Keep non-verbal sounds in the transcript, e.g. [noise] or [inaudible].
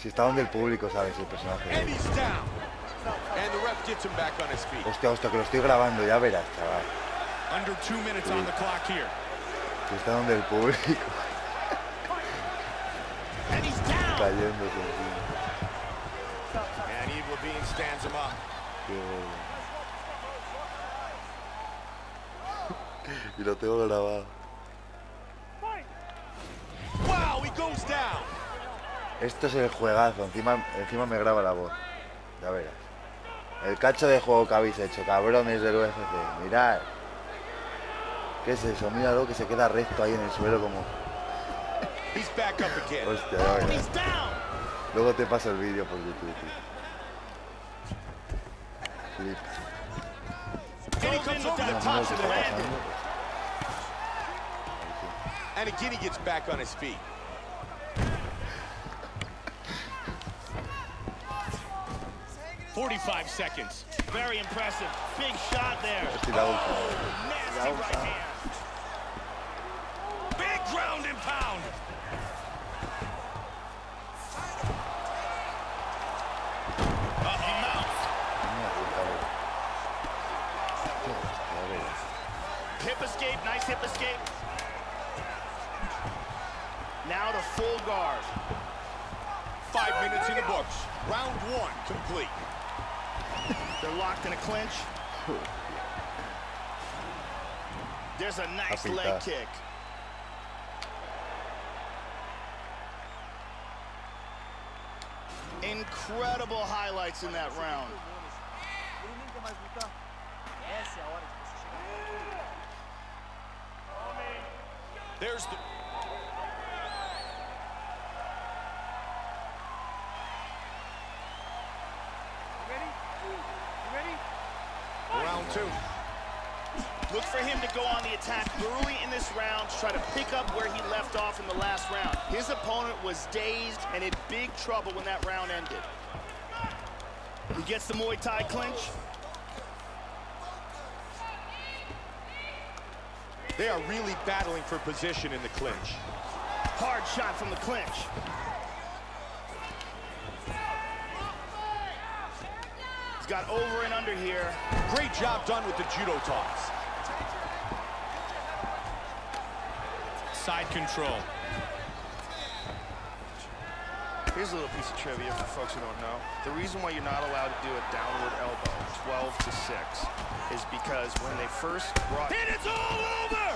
Si está donde el público, ¿sabes? El personaje. Hostia, hostia, que lo estoy grabando, ya verás, chaval. Que está donde el público. [laughs] Cayéndose [laughs] y lo tengo grabado. Wow, he goes down. Esto es el juegazo, encima, encima me graba la voz. Ya verás. El cacho de juego que habéis hecho, cabrones del UFC. Mirad. ¿Qué es eso? Míralo que se queda recto ahí en el suelo como... Hostia, ya verás. Luego te paso el vídeo por YouTube, tío. Flip. And gets back on his feet. Forty-five seconds. Very impressive. Big shot there. Bolsa. Oh, nasty right hand. Big ground and pound. Uh-oh, mouth. Mira, puta, Hostia, hostia, ya verás. Hip escape, nice hip escape. Now to full guard. Five minutes in the books. Round one complete. They're locked in a clinch. There's a nice Apita. leg kick. Incredible highlights in that round. Ele nem Look for him to go on the attack early in this round to try to pick up where he left off in the last round. His opponent was dazed and in big trouble when that round ended. He gets the Muay Thai clinch. They are really battling for position in the clinch. Hard shot from the clinch. He's got over and under here. Great job done with the judo toss. Side control. Here's a little piece of trivia for folks who don't know. The reason why you're not allowed to do a downward elbow, 12 to 6, is because when they first brought... And it's all over!